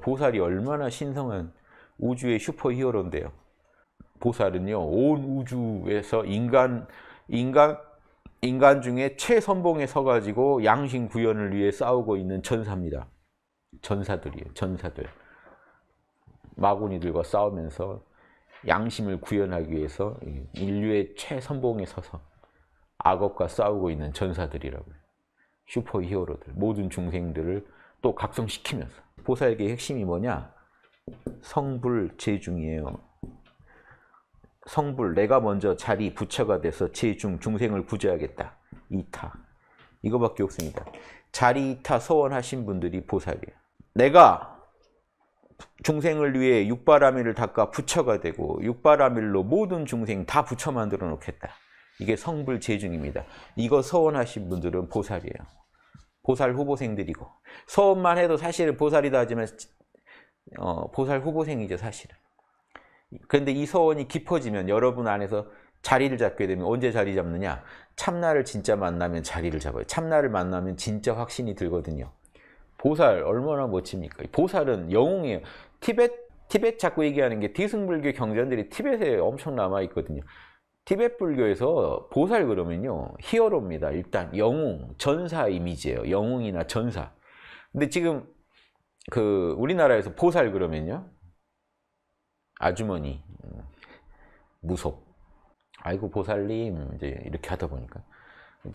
보살이 얼마나 신성한 우주의 슈퍼 히어로인데요. 보살은요, 온 우주에서 인간, 인간, 인간 중에 최선봉에 서가지고 양심 구현을 위해 싸우고 있는 전사입니다. 전사들이에요, 전사들. 마구니들과 싸우면서 양심을 구현하기 위해서 인류의 최선봉에 서서 악업과 싸우고 있는 전사들이라고요. 슈퍼 히어로들, 모든 중생들을 또 각성시키면서. 보살계의 핵심이 뭐냐? 성불 제중이에요. 성불, 내가 먼저 자리, 부처가 돼서 제중, 중생을 구제하겠다. 이타. 이거밖에 없습니다. 자리 이타 서원하신 분들이 보살이에요. 내가 중생을 위해 육바라밀을 닦아 부처가 되고 육바라밀로 모든 중생 다 부처 만들어 놓겠다. 이게 성불 제중입니다. 이거 서원하신 분들은 보살이에요. 보살 후보생들이고 서원만 해도 사실은 보살이다 하지만 어, 보살 후보생이죠 사실은. 그런데 이 서원이 깊어지면 여러분 안에서 자리를 잡게 되면 언제 자리 잡느냐? 참나를 진짜 만나면 자리를 잡아요. 참나를 만나면 진짜 확신이 들거든요. 보살 얼마나 멋집니까? 보살은 영웅이에요. 티벳 티벳 자꾸 얘기하는 게 디승불교 경전들이 티벳에 엄청 남아 있거든요. 티벳 불교에서 보살 그러면요 히어로입니다. 일단 영웅, 전사 이미지예요. 영웅이나 전사. 근데 지금 그 우리나라에서 보살 그러면요 아주머니 무속. 아이고 보살님 이제 이렇게 하다 보니까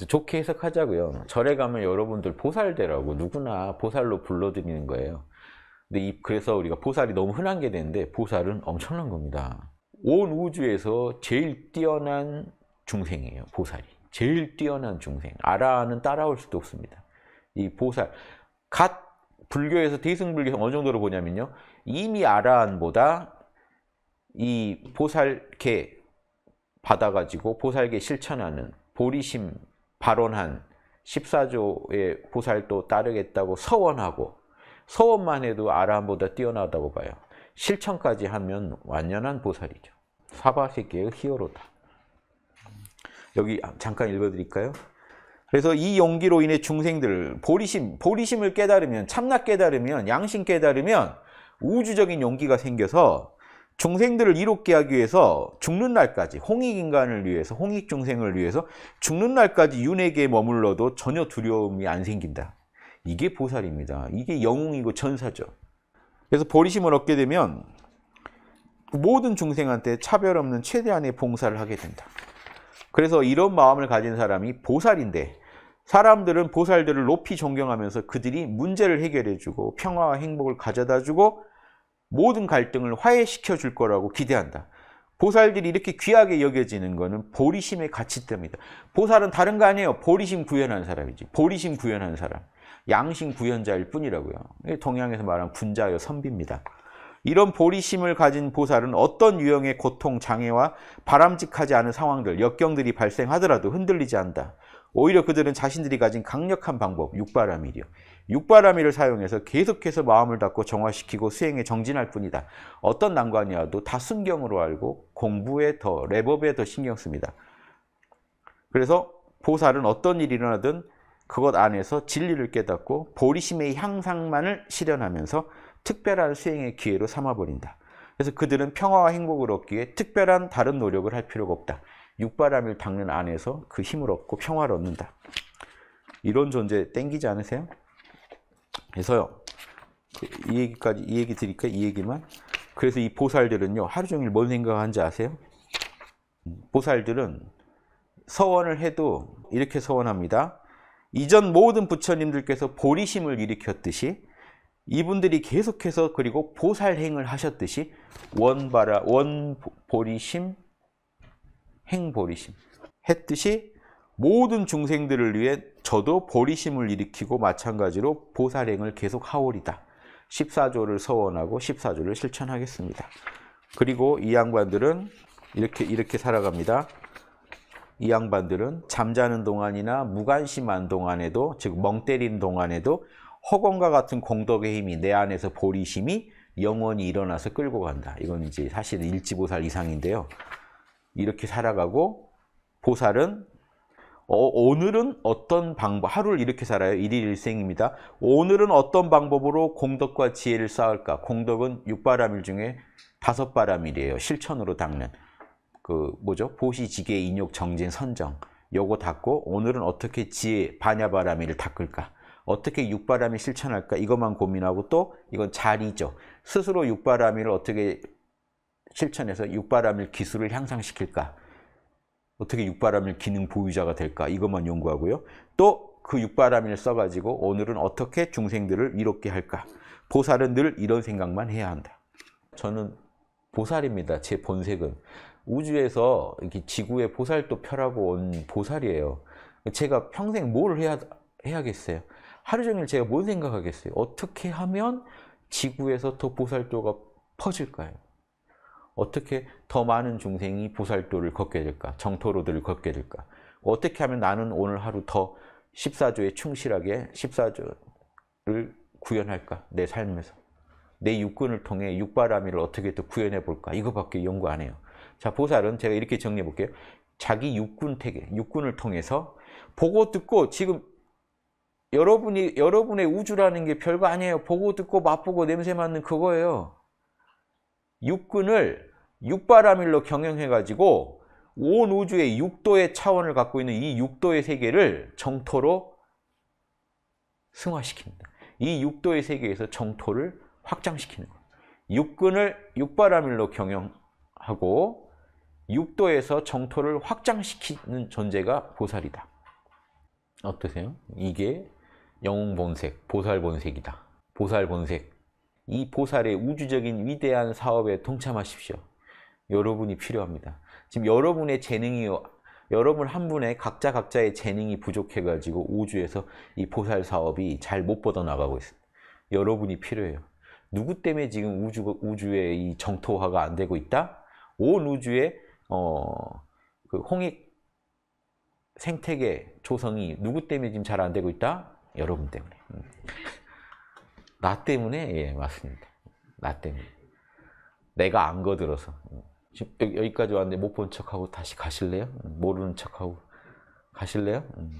좋게 해석하자고요. 절에 가면 여러분들 보살되라고 누구나 보살로 불러드리는 거예요. 근데 이, 그래서 우리가 보살이 너무 흔한 게 되는데 보살은 엄청난 겁니다. 온 우주에서 제일 뛰어난 중생이에요. 보살이. 제일 뛰어난 중생. 아라는 따라올 수도 없습니다. 이 보살. 갓 불교에서 대승불교 어느 정도로 보냐면요. 이미 아라한보다 이 보살계 받아가지고 보살계 실천하는 보리심 발언한 14조의 보살도 따르겠다고 서원하고 서원만 해도 아라한보다 뛰어나다고 봐요. 실천까지 하면 완연한 보살이죠. 사바세계의 히어로다. 여기 잠깐 읽어드릴까요? 그래서 이 용기로 인해 중생들 보리심, 보리심을 깨달으면 참나 깨달으면 양심 깨달으면 우주적인 용기가 생겨서 중생들을 이롭게 하기 위해서 죽는 날까지 홍익인간을 위해서 홍익중생을 위해서 죽는 날까지 윤회계에 머물러도 전혀 두려움이 안 생긴다. 이게 보살입니다. 이게 영웅이고 천사죠. 그래서 보리심을 얻게 되면 모든 중생한테 차별 없는 최대한의 봉사를 하게 된다. 그래서 이런 마음을 가진 사람이 보살인데 사람들은 보살들을 높이 존경하면서 그들이 문제를 해결해주고 평화와 행복을 가져다주고 모든 갈등을 화해시켜 줄 거라고 기대한다. 보살들이 이렇게 귀하게 여겨지는 것은 보리심의 가치 때문이다. 보살은 다른 거 아니에요. 보리심 구현한 사람이지. 보리심 구현한 사람. 양심 구현자일 뿐이라고요. 동양에서 말하는 군자여 선비입니다. 이런 보리심을 가진 보살은 어떤 유형의 고통, 장애와 바람직하지 않은 상황들, 역경들이 발생하더라도 흔들리지 않는다. 오히려 그들은 자신들이 가진 강력한 방법, 육바라밀이요. 육바라밀을 사용해서 계속해서 마음을 닫고 정화시키고 수행에 정진할 뿐이다. 어떤 난관이 와도 다 순경으로 알고 공부에 더, 랩업에 더 신경 씁니다. 그래서 보살은 어떤 일이 일어나든 그것 안에서 진리를 깨닫고 보리심의 향상만을 실현하면서 특별한 수행의 기회로 삼아버린다. 그래서 그들은 평화와 행복을 얻기 위해 특별한 다른 노력을 할 필요가 없다. 육바람을 닦는 안에서 그 힘을 얻고 평화를 얻는다. 이런 존재 땡기지 않으세요? 그래서요. 이 얘기까지 이 얘기 드릴까요? 이 얘기만. 그래서 이 보살들은요. 하루 종일 뭔 생각하는지 아세요? 보살들은 서원을 해도 이렇게 서원합니다. 이전 모든 부처님들께서 보리심을 일으켰듯이 이분들이 계속해서 그리고 보살행을 하셨듯이 원바라 원보리심 행보리심 했듯이 모든 중생들을 위해 저도 보리심을 일으키고 마찬가지로 보살행을 계속 하오리다. 14조를 서원하고 14조를 실천하겠습니다. 그리고 이 양반들은 이렇게 이렇게 살아갑니다. 이 양반들은 잠자는 동안이나 무관심한 동안에도 즉 멍 때린 동안에도 허공과 같은 공덕의 힘이 내 안에서 보리심이 영원히 일어나서 끌고 간다. 이건 이제 사실 일지보살 이상인데요. 이렇게 살아가고 보살은 어, 오늘은 어떤 방법, 하루를 이렇게 살아요. 일일일생입니다. 오늘은 어떤 방법으로 공덕과 지혜를 쌓을까? 공덕은 육바람일 중에 다섯 바람일이에요. 실천으로 닦는. 그, 뭐죠? 보시지계, 인욕, 정진, 선정. 요거 닦고, 오늘은 어떻게 지혜, 반야바람일을 닦을까? 어떻게 육바람일 실천할까? 이것만 고민하고 또, 이건 자리죠. 스스로 육바람일을 어떻게 실천해서 육바람일 기술을 향상시킬까? 어떻게 육바람일 기능 보유자가 될까? 이것만 연구하고요. 또 그 육바람일을 써가지고 오늘은 어떻게 중생들을 이롭게 할까? 보살은 늘 이런 생각만 해야 한다. 저는 보살입니다. 제 본색은. 우주에서 이렇게 지구에 보살도 펴라고 온 보살이에요. 제가 평생 뭘 해야, 해야겠어요? 하루 종일 제가 뭔 생각하겠어요? 어떻게 하면 지구에서 더 보살도가 퍼질까요? 어떻게 더 많은 중생이 보살도를 걷게 될까? 정토로들을 걷게 될까? 어떻게 하면 나는 오늘 하루 더 14조에 충실하게 14조를 구현할까? 내 삶에서. 내 육군을 통해 육바라미를 어떻게 또 구현해 볼까? 이거밖에 연구 안 해요. 자, 보살은 제가 이렇게 정리해 볼게요. 자기 육군 태계, 육군을 통해서 보고 듣고 지금 여러분이 여러분의 우주라는 게 별거 아니에요. 보고 듣고 맛보고 냄새 맡는 그거예요. 육근을 육바라밀로 경영해 가지고 온 우주의 육도의 차원을 갖고 있는 이 육도의 세계를 정토로 승화시킵니다. 이 육도의 세계에서 정토를 확장시키는 거예요. 육근을 육바라밀로 경영하고 육도에서 정토를 확장시키는 존재가 보살이다. 어떠세요? 이게 영웅 본색, 보살 본색이다. 보살 본색. 이 보살의 우주적인 위대한 사업에 동참하십시오. 여러분이 필요합니다. 지금 여러분의 재능이 여러분 한 분의 각자 각자의 재능이 부족해가지고 우주에서 이 보살 사업이 잘 못 뻗어나가고 있습니다. 여러분이 필요해요. 누구 때문에 지금 우주, 우주의 이 정토화가 안 되고 있다? 온 우주의, 어, 그 홍익 생태계 조성이 누구 때문에 지금 잘 안 되고 있다? 여러분 때문에. 음. 나 때문에? 예, 맞습니다. 나 때문에. 내가 안 거들어서. 음. 지금 여기까지 왔는데 못 본 척하고 다시 가실래요? 음, 모르는 척하고 가실래요? 음.